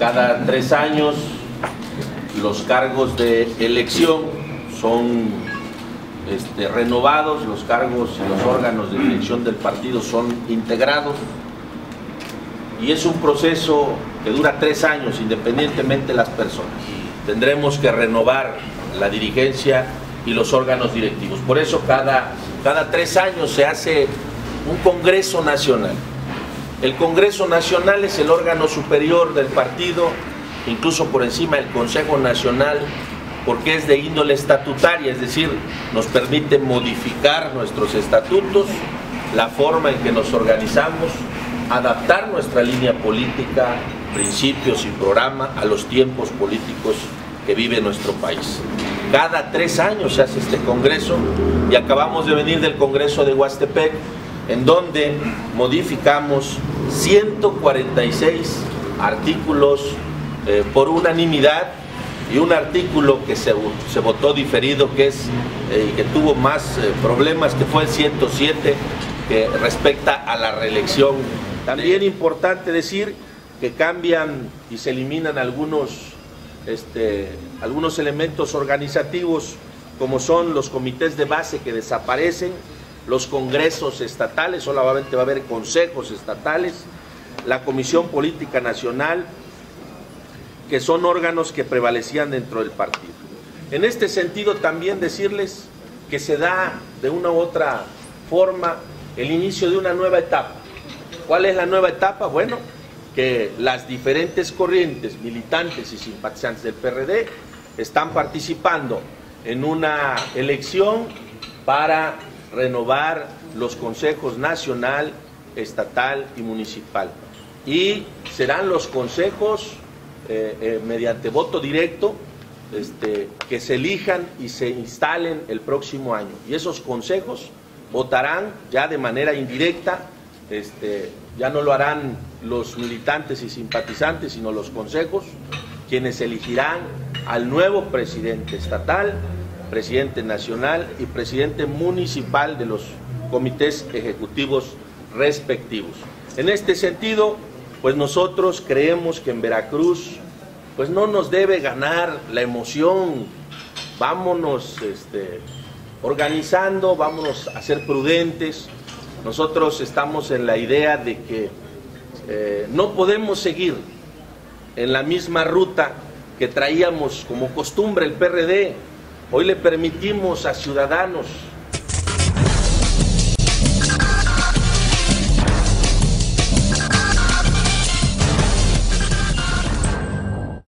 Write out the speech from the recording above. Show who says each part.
Speaker 1: cada tres años los cargos de elección son este, renovados, los cargos y los órganos de dirección del partido son integrados y es un proceso que dura tres años independientemente de las personas. Tendremos que renovar la dirigencia y los órganos directivos. Por eso cada, cada tres años se hace un Congreso Nacional. El Congreso Nacional es el órgano superior del partido, incluso por encima del Consejo Nacional, porque es de índole estatutaria, es decir, nos permite modificar nuestros estatutos, la forma en que nos organizamos, adaptar nuestra línea política, principios y programa a los tiempos políticos que vive nuestro país. Cada tres años se hace este congreso y acabamos de venir del congreso de Huastepec, en donde modificamos 146 artículos eh, por unanimidad y un artículo que se, se votó diferido que es eh, que tuvo más eh, problemas que fue el 107 que respecta a la reelección. También importante decir que cambian y se eliminan algunos, este, algunos elementos organizativos como son los comités de base que desaparecen, los congresos estatales, solamente va a haber consejos estatales, la Comisión Política Nacional, que son órganos que prevalecían dentro del partido. En este sentido también decirles que se da de una u otra forma el inicio de una nueva etapa. ¿Cuál es la nueva etapa? Bueno, que las diferentes corrientes militantes y simpatizantes del PRD están participando en una elección para renovar los consejos nacional, estatal y municipal. Y serán los consejos eh, eh, mediante voto directo este, que se elijan y se instalen el próximo año. Y esos consejos votarán ya de manera indirecta, este, ya no lo harán los militantes y simpatizantes, sino los consejos, quienes elegirán al nuevo presidente estatal, presidente nacional y presidente municipal de los comités ejecutivos respectivos. En este sentido, pues nosotros creemos que en Veracruz pues no nos debe ganar la emoción. Vámonos este, organizando, vámonos a ser prudentes. Nosotros estamos en la idea de que eh, no podemos seguir en la misma ruta que traíamos como costumbre el PRD. Hoy le permitimos a ciudadanos